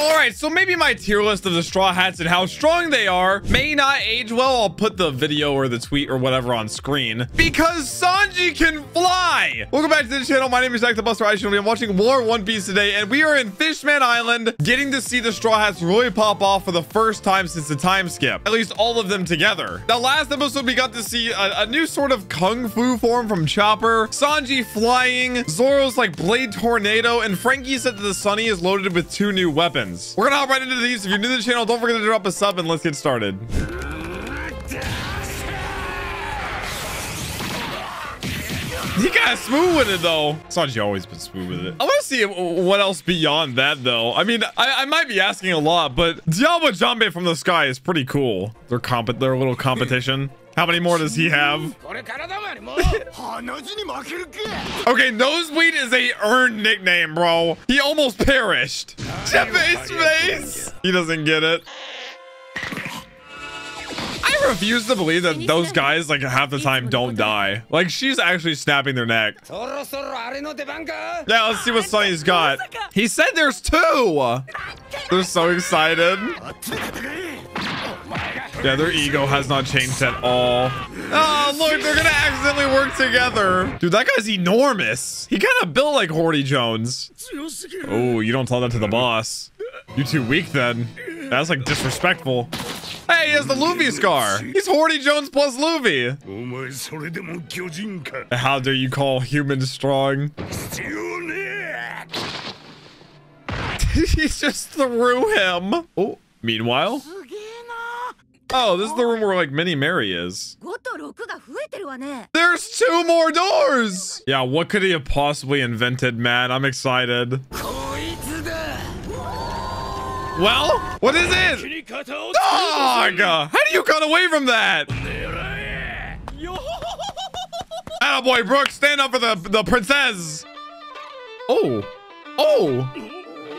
All right, so maybe my tier list of the Straw Hats and how strong they are may not age well. I'll put the video or the tweet or whatever on screen because Sanji can fly. Welcome back to the channel. My name is Jack the Buster Ice I'm watching more One Piece today, and we are in Fishman Island getting to see the Straw Hats really pop off for the first time since the time skip. At least all of them together. Now, last episode, we got to see a, a new sort of kung fu form from Chopper, Sanji flying, Zoro's like blade tornado, and Franky said that the Sunny is loaded with two new weapons. We're gonna hop right into these. If you're new to the channel, don't forget to drop a sub and let's get started. He got smooth with it though. Sanji always been smooth with it. I want to see what else beyond that though. I mean, I, I might be asking a lot, but Diablo Jambe from the sky is pretty cool. Comp, their little competition. How many more does he have? okay, Nosebleed is a earned nickname, bro. He almost perished. Jeff face. He doesn't get it. I refuse to believe that those guys, like, half the time don't die. Like, she's actually snapping their neck. Yeah, let's see what Sunny's got. He said there's two. They're so excited. Yeah, their ego has not changed at all. Oh, look, they're gonna accidentally work together. Dude, that guy's enormous. He kind of built like Horty Jones. Oh, you don't tell that to the boss. You're too weak then. That's like disrespectful. Hey, he has the Luffy scar. He's Horty Jones plus Luffy. How dare you call humans strong? he just threw him. Oh, meanwhile. Oh, this is the room where like Mini Merry is. There's two more doors. Yeah, what could he have possibly invented, man? I'm excited. Well, what is it? Dog! How do you cut away from that? boy, Brooks, stand up for the, the princess. Oh. Oh.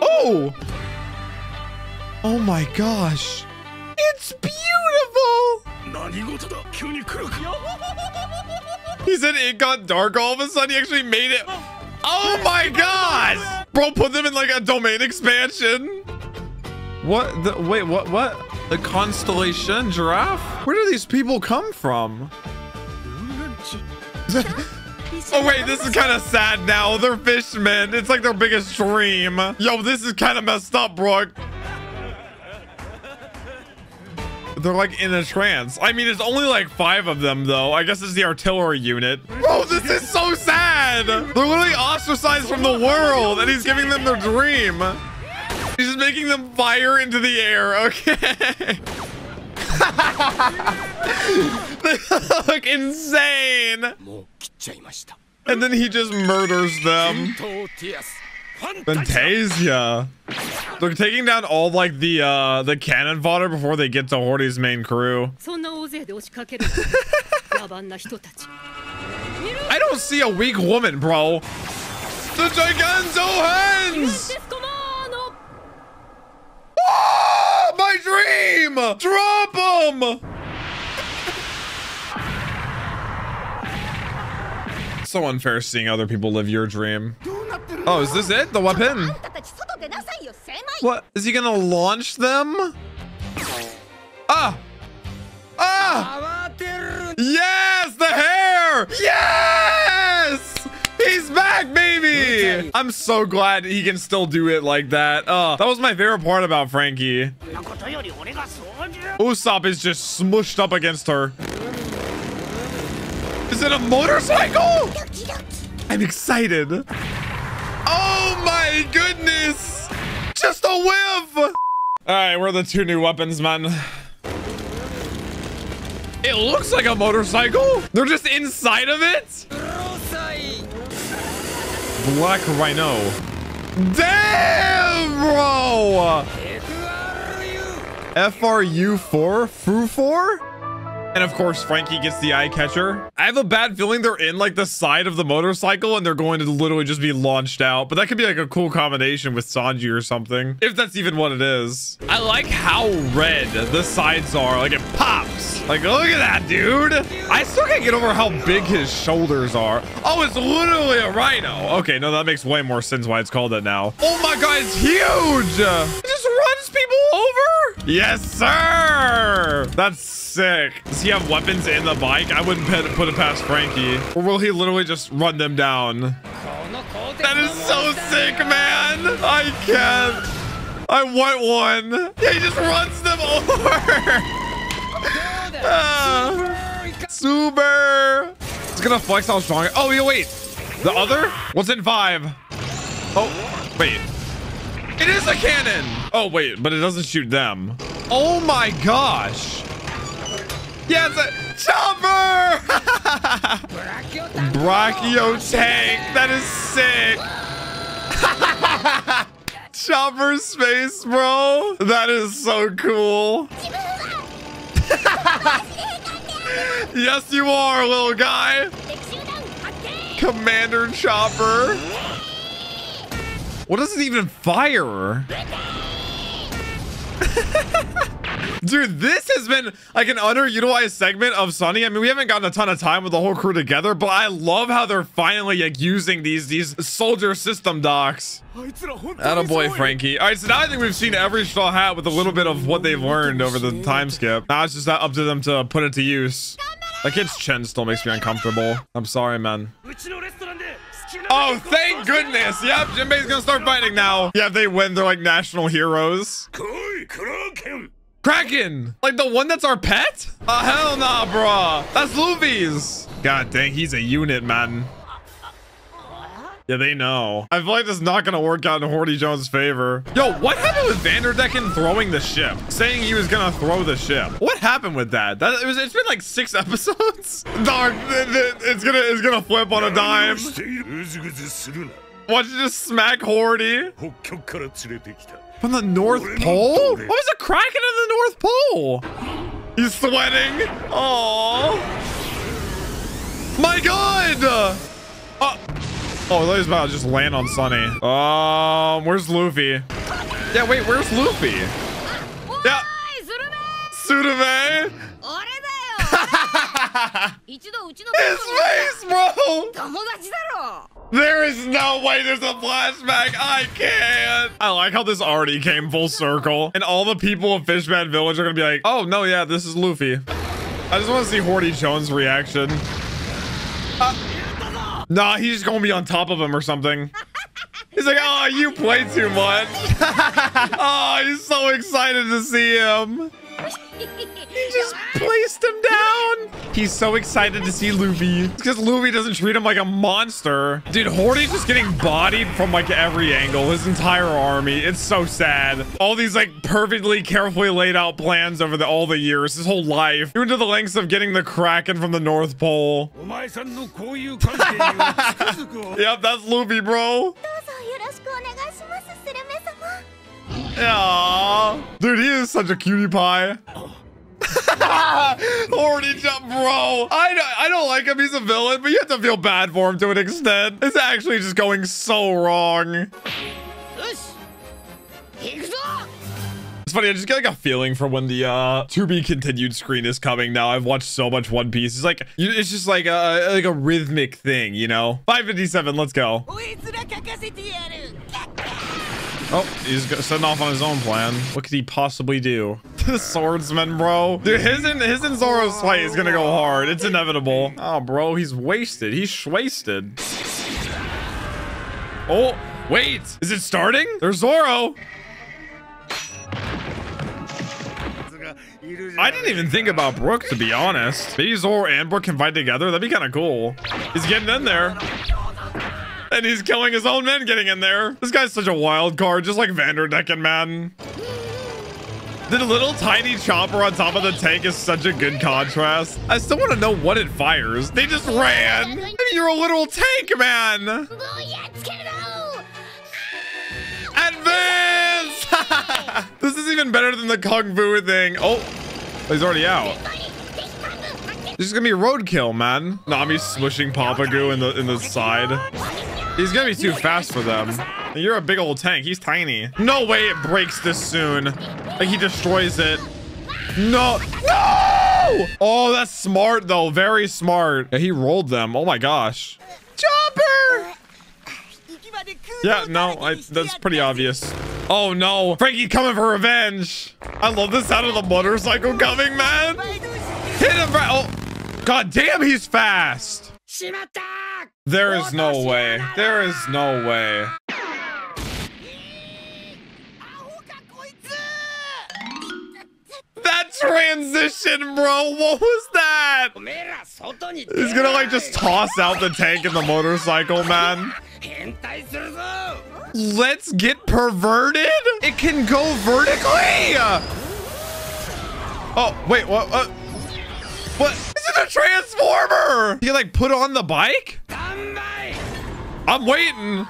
Oh. Oh my gosh. It's beautiful! He said it got dark all of a sudden. He actually made it. Oh my god! Bro, put them in like a domain expansion. What? The, wait, what? What? The constellation giraffe? Where do these people come from? oh wait, this is kind of sad now. They're fishmen. It's like their biggest dream. Yo, this is kind of messed up, Brook. They're like in a trance. I mean, it's only like five of them though. I guess it's the artillery unit. Bro, this is so sad. They're literally ostracized from the world and he's giving them their dream. He's just making them fire into the air. Okay. they look insane. And then he just murders them. Fantasia. They're taking down all like the uh the cannon fodder before they get to Horty's main crew. I don't see a weak woman, bro. The Giganto hands! Oh, my dream! Drop him! So unfair seeing other people live your dream. Oh, is this it? The weapon? What? Is he gonna launch them? Ah! Ah! Yes! The hair! Yes! He's back, baby! I'm so glad he can still do it like that. Oh, that was my favorite part about Franky. Usopp is just smushed up against her. Is it a motorcycle? I'm excited. Oh my goodness! Just a whiff! All right, we're the two new weapons, man. It looks like a motorcycle. They're just inside of it. Black Rhino. Damn, bro! FRU4? FRU4? And of course, Franky gets the eye catcher. I have a bad feeling they're in like the side of the motorcycle and they're going to literally just be launched out. But that could be like a cool combination with Sanji or something. If that's even what it is. I like how red the sides are. Like it pops. Like, look at that, dude. I still can't get over how big his shoulders are. Oh, it's literally a rhino. Okay, no, that makes way more sense why it's called that now. Oh my God, it's huge. He just runs people over. Yes, sir. That's sick. Does he have weapons in the bike? I wouldn't put it past Franky. Or will he literally just run them down? That is so sick, man. I can't. I want one. Yeah, he just runs them over. uh, super. It's gonna flex how strong. Oh, yeah, wait. The other? What's in five? Oh, wait. It is a cannon. Oh, wait, but it doesn't shoot them. Oh my gosh. A chopper. Brachio tank. That is sick. chopper space, bro. That is so cool. yes, you are, little guy. Commander Chopper. What does it even fire? Dude, this has been like an underutilized segment of Sunny. I mean, we haven't gotten a ton of time with the whole crew together, but I love how they're finally like using these these soldier system docks. boy, Franky. All right, so now I think we've seen every straw hat with a little bit of what they've learned over the time skip. Now it's just up to them to put it to use. That kid's chin still makes me uncomfortable. I'm sorry, man. Oh, thank goodness. Yep, Jinbei's gonna start fighting now. Yeah, if they win. They're like national heroes. Kraken! Like the one that's our pet? Oh, hell nah, bro. That's Luffy's. God dang, he's a unit, man. Yeah, they know. I feel like this is not to work out in Horty Jones' favor. Yo, what happened with Vanderdecken throwing the ship? Saying he was to throw the ship. What happened with that? That it was, It's been like six episodes? Dog, it's to it's gonna flip on a dime. Watch you just smack Horty. From the North Pole? What was a Kraken in the North Pole? He's sweating. Oh. My God. Uh, oh, he's about to just land on Sunny. Um, where's Luffy? Yeah, wait, where's Luffy? Yeah. Surume. His face, bro. There is no way there's a flashback. I can't. I like how this already came full circle. And all the people of Fishman Village are going to be like, oh, no, yeah, this is Luffy. I just want to see Horty Jones' reaction. Uh, nah, he's just going to be on top of him or something. He's like, oh, you play too much. oh, he's so excited to see him. He just placed him down. He's so excited to see Luffy. because Luffy doesn't treat him like a monster. Dude, Horty's just getting bodied from like every angle. His entire army. It's so sad. All these like perfectly carefully laid out plans over the, all the years. His whole life. Even to the lengths of getting the Kraken from the North Pole. yep, that's Luffy, bro. Yeah. Dude, he is such a cutie pie. Horny jump, bro. I, I don't like him. He's a villain, but you have to feel bad for him to an extent. It's actually just going so wrong. It's funny, I just get like a feeling for when the uh to be continued screen is coming now. I've watched so much One Piece. It's like it's just like a like a rhythmic thing, you know? 557, let's go. Oh, he's setting off on his own plan. What could he possibly do? The swordsman, bro. Dude, his and his and Zoro's fight is gonna go hard. It's inevitable. Oh, bro, he's wasted. He's wasted. Oh, wait. Is it starting? There's Zoro. I didn't even think about Brook, to be honest. Maybe Zoro and Brook can fight together. That'd be kind of cool. He's getting in there. And he's killing his own men getting in there. This guy's such a wild card, just like Vanderdecken, man. The little tiny chopper on top of the tank is such a good contrast. I still want to know what it fires. They just ran. You're a little tank, man. Advance! this is even better than the Kung Fu thing. Oh, he's already out. This is gonna be roadkill, man. Nami's smushing Papagu in the in the side. He's gonna be too fast for them. You're a big old tank. He's tiny. No way it breaks this soon. Like he destroys it. No. No! Oh, that's smart though. Very smart. Yeah, he rolled them. Oh my gosh. Chopper! Yeah, no, I, that's pretty obvious. Oh no, Franky coming for revenge. I love the sound of the motorcycle coming, man. Hit him, Fra- Oh, god damn, he's fast. There is no way. There is no way. That transition, bro. What was that? He's gonna like just toss out the tank and the motorcycle, man. Let's get perverted. It can go vertically. Oh, wait, what? Uh, what? A transformer? He like put on the bike? I'm waiting.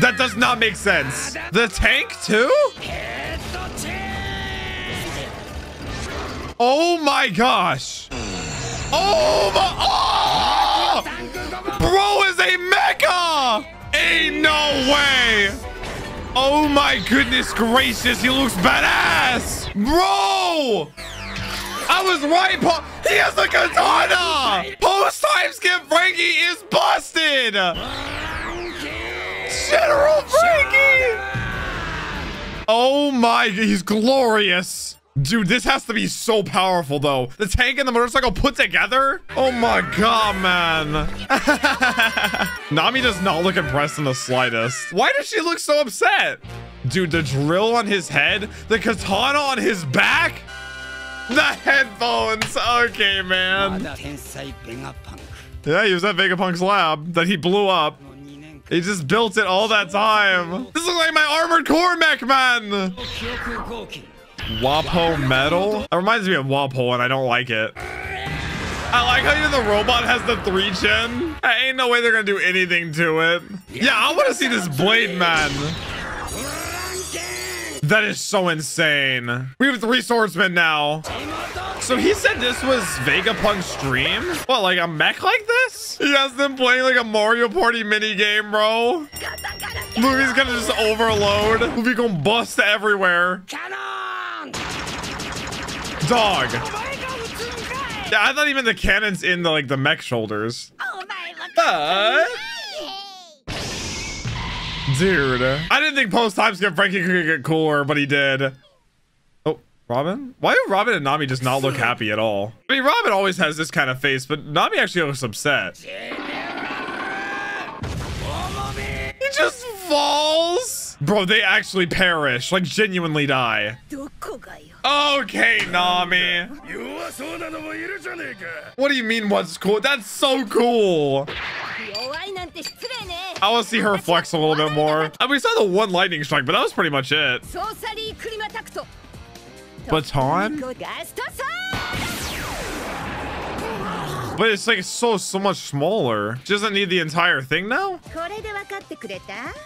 That does not make sense. The tank too? Oh my gosh. Oh my. Oh! Bro is a mecha. Ain't no way. Oh my goodness gracious. He looks badass. Bro. I was right. Po he has a katana. Post time skip Franky is busted. General Franky. Oh my, he's glorious. Dude, this has to be so powerful, though. The tank and the motorcycle put together? Oh my god, man. Nami does not look impressed in the slightest. Why does she look so upset? Dude, the drill on his head, the katana on his back, the headphones. Okay, man. Yeah, he was at Vegapunk's lab that he blew up. He just built it all that time. This looks like my armored core mech, man. Wapo metal? That reminds me of Wapo and I don't like it. I like how the robot has the three chin. I ain't no way they're gonna do anything to it. Yeah, I want to see this blade man. That is so insane. We have three swordsmen now. So he said this was Vegapunk's stream? What, like a mech like this? He has them playing like a Mario Party mini game, bro. Luffy's gonna just overload. Luffy gonna bust everywhere. Dog. Yeah, I thought even the cannon's in the like the mech shoulders. But dude, I didn't think post time skip Franky could get cooler, but he did. Oh, Robin? Why do Robin and Nami just not look happy at all? I mean, Robin always has this kind of face, but Nami actually looks upset. He just falls. Bro, they actually perish, like genuinely die. Okay, Nami. What do you mean what's cool? That's so cool. I want to see her flex a little bit more. And we saw the one lightning strike, but that was pretty much it. Baton? But it's like so, so much smaller. She doesn't need the entire thing now?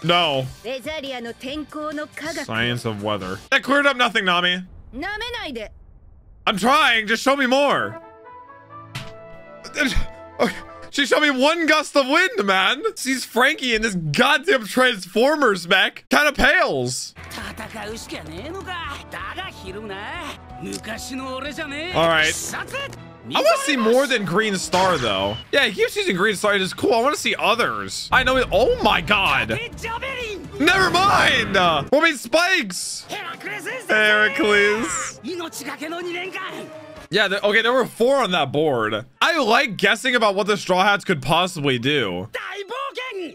No. Science of weather. That cleared up nothing, Nami. I'm trying. Just show me more. Okay. She showed me one gust of wind, man. Sees Franky in this goddamn Transformers mech. Kind of pales. All right. I want to see more than Green Star, though. Yeah, he keeps using Green Star. It is cool. I want to see others. I know. It, oh, my God. Never mind. What mean spikes? Heracles. Yeah, okay, there were four on that board. I like guessing about what the Straw Hats could possibly do.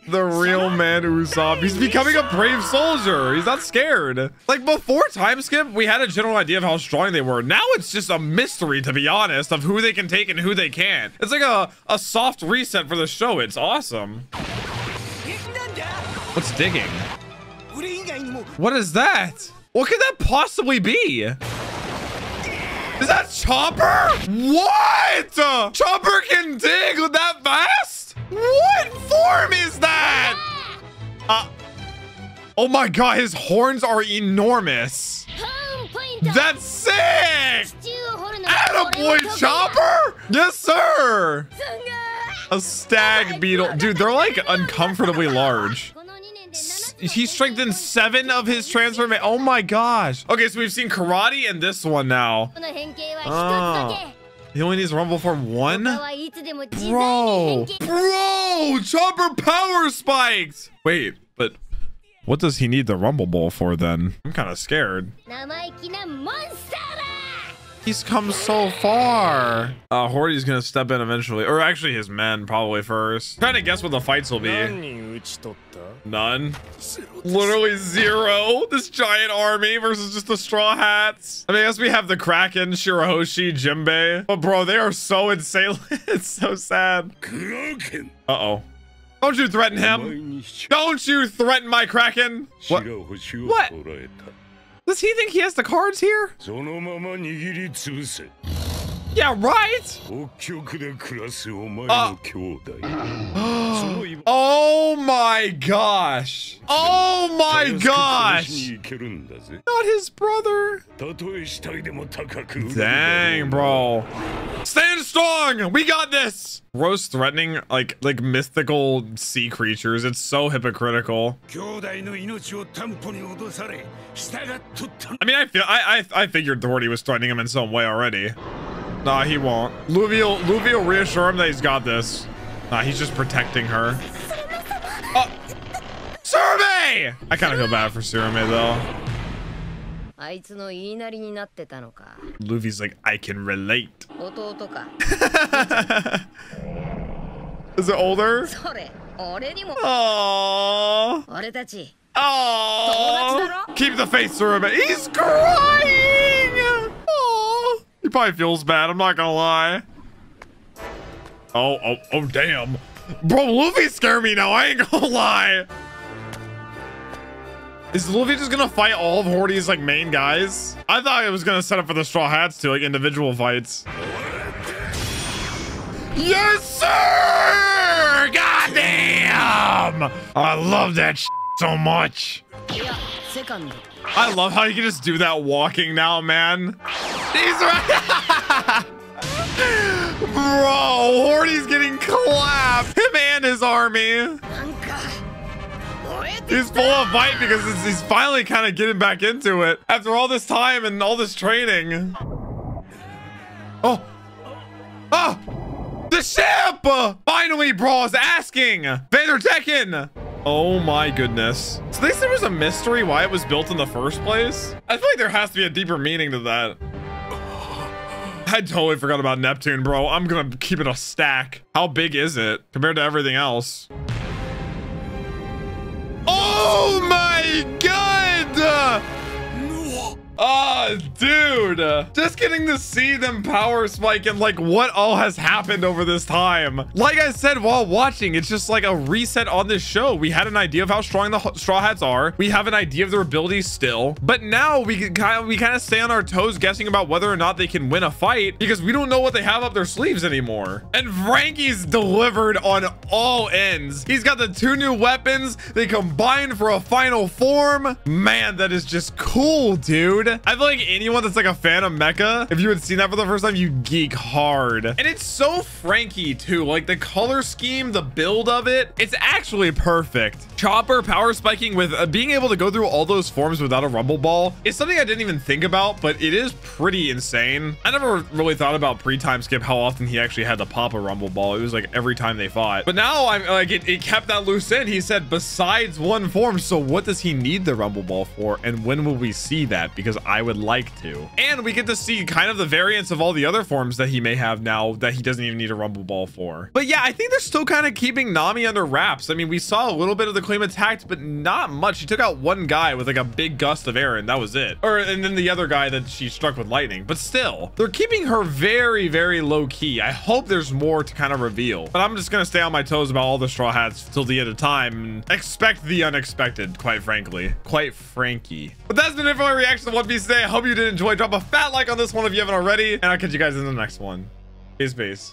The real man Usopp. He's becoming a brave soldier. He's not scared. Like before time skip, we had a general idea of how strong they were. Now it's just a mystery, to be honest, of who they can take and who they can't. It's like a, a soft reset for the show. It's awesome. What's digging? What is that? What could that possibly be? Is that Chopper? What? Chopper can dig that fast? What form is that? Uh, oh my god, his horns are enormous. That's sick! Attaboy Chopper! Yes, sir! A stag beetle. Dude, they're like uncomfortably large he strengthened seven of his transformation. Oh my gosh. Okay, so we've seen karate and this one now. Oh. He only needs rumble form one? Bro. Bro! Chopper power spikes! Wait, but What does he need the Rumble Ball for then? I'm kind of scared. He's come so far. Uh, Horty's gonna step in eventually, or actually his men probably 1st trying to guess what the fights will be. None. Literally zero. This giant army versus just the Straw Hats. I mean, I guess we have the Kraken, Shirahoshi, Jimbei. But bro, they are so insane. it's so sad. Uh-oh. Don't you threaten him. Don't you threaten my Kraken. What? What? Does he think he has the cards here? Yeah, right? Uh, oh my gosh. Oh my gosh. Not his brother. Dang, bro. Stand strong. We got this. Rose threatening like like mythical sea creatures. It's so hypocritical. I mean, I feel I I, I figured Doherty was threatening him in some way already. Nah, he won't. Luvial, Luvial reassure him that he's got this. Nah, he's just protecting her. Oh. Survey! I kind of feel bad for Survey, though. Luffy's like, I can relate. Is it older? Aww. Aww. Keep the face, Survey. He's crying! probably feels bad. I'm not gonna lie. Oh, oh, oh, damn. Bro, Luffy scare me now. I ain't gonna lie. Is Luffy just gonna fight all of Horty's like main guys? I thought it was gonna set up for the Straw Hats too, like individual fights. Yes, sir! Goddamn! I love that so much. Yeah. I love how you can just do that walking now, man. He's right. Bro, Horty's getting clapped. Him and his army. He's full of bite because he's finally kind of getting back into it after all this time and all this training. Oh. Oh. The ship! Finally, Brawl's asking. Vanderdecken. Oh my goodness. So they said there was a mystery why it was built in the first place? I feel like there has to be a deeper meaning to that. I totally forgot about Neptune, bro. I'm gonna keep it a stack. How big is it compared to everything else? Oh my god! Oh, dude. Just getting to see them power spike and like what all has happened over this time. Like I said while watching, it's just like a reset on this show. We had an idea of how strong the Straw Hats are. We have an idea of their abilities still. But now we can kind of we kind of stay on our toes guessing about whether or not they can win a fight because we don't know what they have up their sleeves anymore. And Franky's delivered on all ends. He's got the two new weapons. They combine for a final form. Man, that is just cool, dude. I feel like anyone that's like a fan of Mecha, if you had seen that for the first time, you geek hard. And it's so Franky too. Like the color scheme, the build of it, it's actually perfect. Chopper power spiking with uh, being able to go through all those forms without a rumble ball is something I didn't even think about, but it is pretty insane. I never really thought about pre-time skip how often he actually had to pop a rumble ball. It was like every time they fought. But now I'm like it, it kept that loose end. He said besides one form. So what does he need the rumble ball for? And when will we see that? Because I would like to. And we get to see kind of the variants of all the other forms that he may have now that he doesn't even need a rumble ball for. But yeah, I think they're still kind of keeping Nami under wraps. I mean, we saw a little bit of the Clima-Tact, but not much. She took out one guy with like a big gust of air and that was it. Or and then the other guy that she struck with lightning. But still, they're keeping her very, very low key. I hope there's more to kind of reveal. But I'm just gonna stay on my toes about all the straw hats till the end of time and expect the unexpected, quite frankly. Quite franky. But that's been it for my reaction to One Piece today. I hope you did enjoy. Drop a fat like on this one if you haven't already. And I'll catch you guys in the next one. Peace, peace.